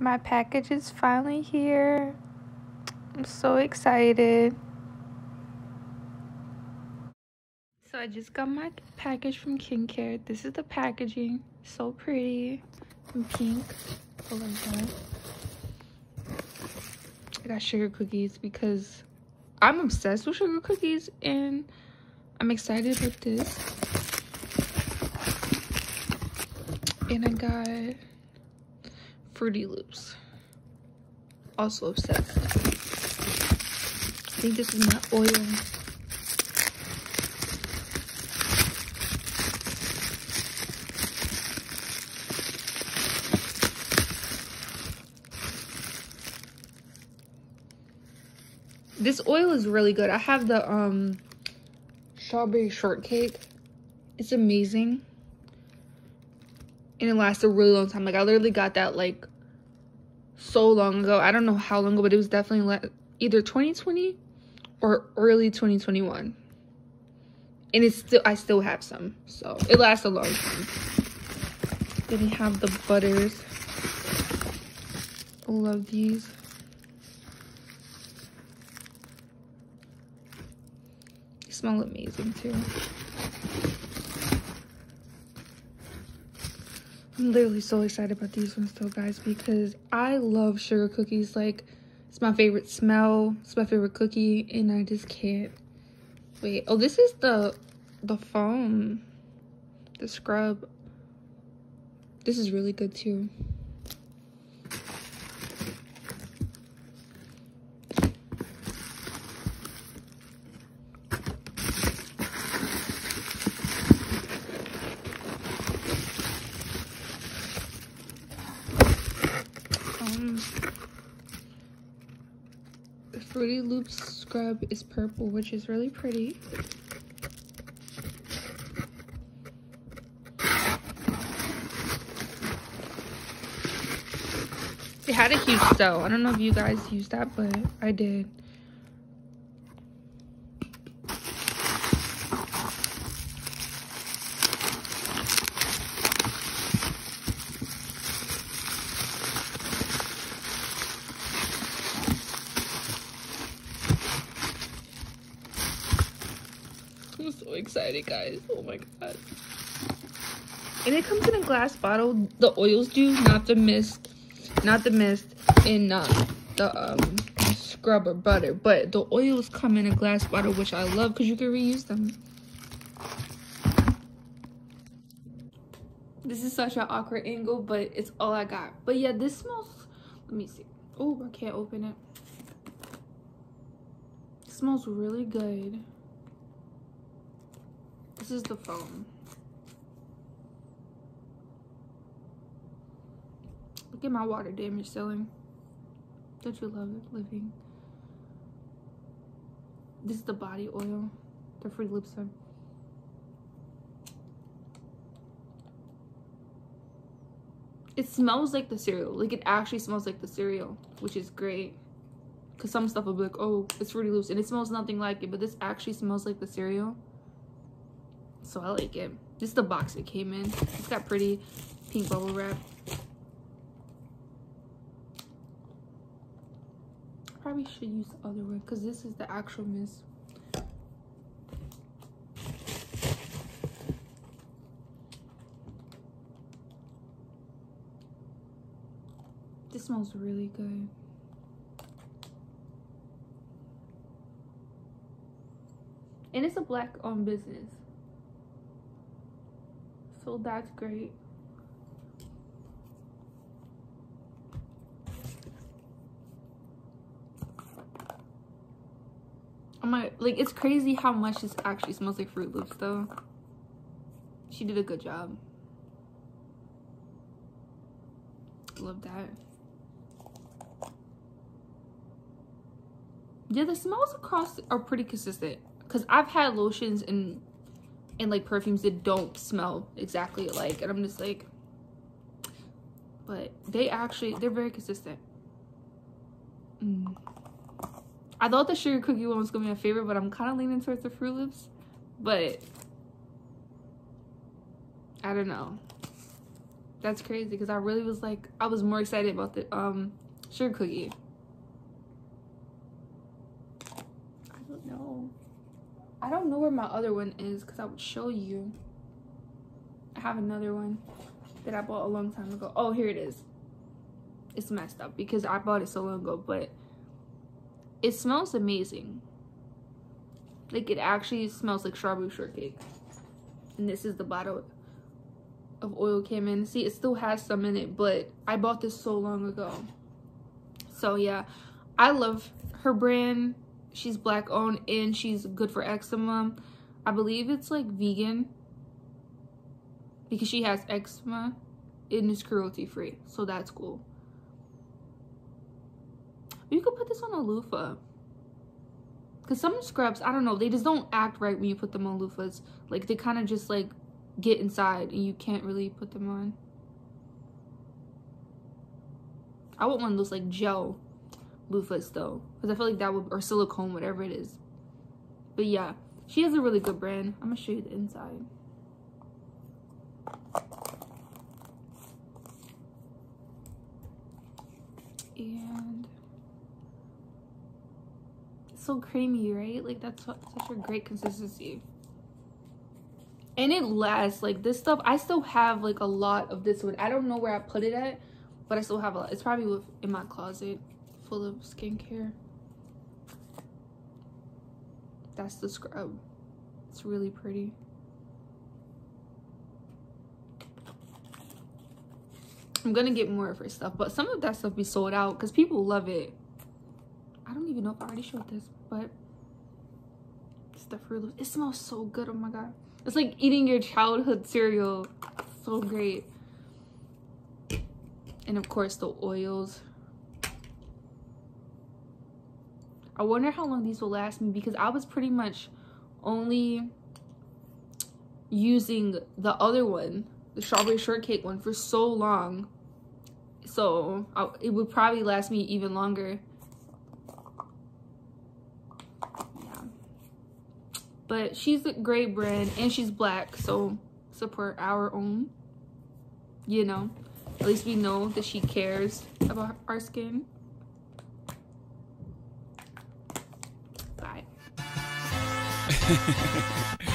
my package is finally here. I'm so excited. So I just got my package from Kyncare. This is the packaging. So pretty and pink. I got sugar cookies because I'm obsessed with sugar cookies and I'm excited with this. And I got Fruity Loops. Also obsessed. I think this is my oil. This oil is really good. I have the um strawberry shortcake. It's amazing. And it lasted a really long time. Like I literally got that like so long ago. I don't know how long ago, but it was definitely either 2020 or early 2021. And it's still I still have some. So it lasts a long time. Then we have the butters. I love these. They smell amazing too. I'm literally so excited about these ones though, guys, because I love sugar cookies. Like, it's my favorite smell. It's my favorite cookie, and I just can't wait. Oh, this is the the foam, the scrub. This is really good too. Fruity Loops scrub is purple, which is really pretty. It had a huge sew. I don't know if you guys used that, but I did. I'm so excited, guys. Oh my god. And it comes in a glass bottle. The oils do, not the mist. Not the mist and not the um, scrub or butter. But the oils come in a glass bottle, which I love because you can reuse them. This is such an awkward angle, but it's all I got. But yeah, this smells... Let me see. Oh, I can't open it. It smells really good. This is the foam. Look at my water damage ceiling. Don't you love it, living? This is the body oil. The free lip sun. It smells like the cereal. Like it actually smells like the cereal, which is great. Cause some stuff will be like, oh, it's Fruity Loops, and it smells nothing like it, but this actually smells like the cereal so I like it. This is the box it came in. It's got pretty pink bubble wrap. Probably should use the other one because this is the actual mist. This smells really good. And it's a black owned business so that's great. Oh my like it's crazy how much this actually smells like fruit loops though. She did a good job. Love that. Yeah the smells across are pretty consistent because i've had lotions and and like perfumes that don't smell exactly alike and i'm just like but they actually they're very consistent mm. i thought the sugar cookie one was gonna be my favorite but i'm kind of leaning towards the fruit loops but i don't know That's crazy because I really was like, I was more excited about the um sugar cookie. I don't know. I don't know where my other one is because I would show you. I have another one that I bought a long time ago. Oh, here it is. It's messed up because I bought it so long ago, but it smells amazing. Like it actually smells like strawberry shortcake. And this is the bottle of oil came in. See, it still has some in it, but I bought this so long ago. So yeah, I love her brand. She's black owned and she's good for eczema. I believe it's like vegan because she has eczema and is cruelty free. So that's cool. You could put this on a loofah. Because some scrubs, I don't know, they just don't act right when you put them on loofahs. Like, they kind of just, like, get inside and you can't really put them on. I want one of those like gel loofahs though. Because I feel like that would, or silicone, whatever it is. But yeah, she has a really good brand. I'm to show you the inside. And it's so creamy, right? Like that's such a great consistency and it lasts like this stuff i still have like a lot of this one i don't know where i put it at but i still have a lot it's probably in my closet full of skincare that's the scrub it's really pretty i'm gonna get more of her stuff but some of that stuff be sold out because people love it i don't even know if i already showed this but it's the fruit it smells so good oh my god it's like eating your childhood cereal. So great. And of course the oils. I wonder how long these will last me because I was pretty much only using the other one, the strawberry shortcake one for so long. So I, it would probably last me even longer. Yeah. But she's a great brand and she's black, so support our own. You know, at least we know that she cares about our skin. Bye.